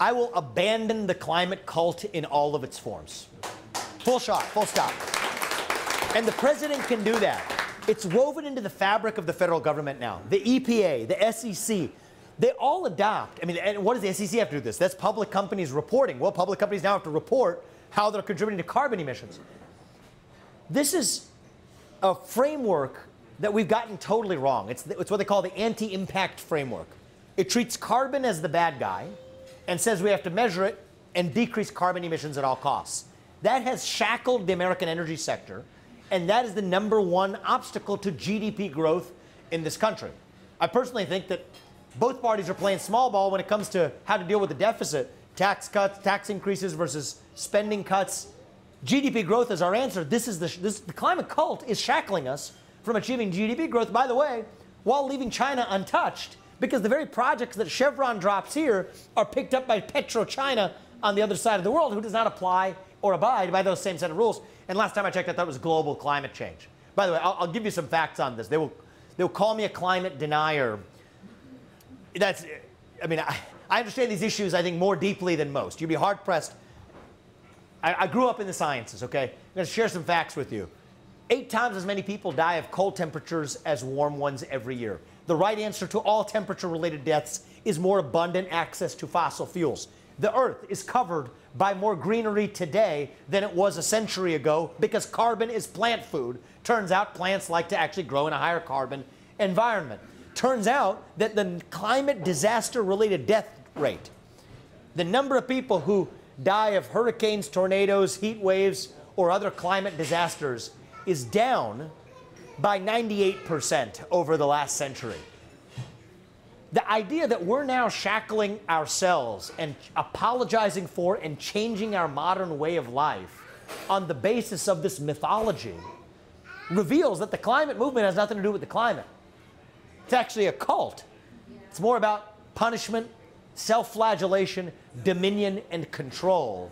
I will abandon the climate cult in all of its forms. Full shot, full stop. And the president can do that. It's woven into the fabric of the federal government now. The EPA, the SEC, they all adopt. I mean, and what does the SEC have to do with this? That's public companies reporting. Well, public companies now have to report how they're contributing to carbon emissions. This is a framework that we've gotten totally wrong. It's, it's what they call the anti impact framework. It treats carbon as the bad guy and says we have to measure it and decrease carbon emissions at all costs. That has shackled the American energy sector, and that is the number one obstacle to GDP growth in this country. I personally think that both parties are playing small ball when it comes to how to deal with the deficit tax cuts, tax increases versus spending cuts. GDP growth is our answer. This is the, this, the climate cult is shackling us from achieving GDP growth, by the way, while leaving China untouched because the very projects that Chevron drops here are picked up by PetroChina on the other side of the world who does not apply or abide by those same set of rules. And last time I checked, I thought it was global climate change. By the way, I'll, I'll give you some facts on this. They will, they will call me a climate denier. That's, I mean, I, I understand these issues, I think, more deeply than most. You'd be hard pressed. I, I grew up in the sciences, okay? I'm going to share some facts with you. Eight times as many people die of cold temperatures as warm ones every year. The right answer to all temperature related deaths is more abundant access to fossil fuels. The Earth is covered by more greenery today than it was a century ago because carbon is plant food. Turns out plants like to actually grow in a higher carbon environment. Turns out that the climate disaster related death rate, the number of people who die of hurricanes, tornadoes, heat waves, or other climate disasters is down by 98% over the last century. The idea that we're now shackling ourselves and apologizing for and changing our modern way of life on the basis of this mythology reveals that the climate movement has nothing to do with the climate. It's actually a cult. It's more about punishment, self flagellation, dominion, and control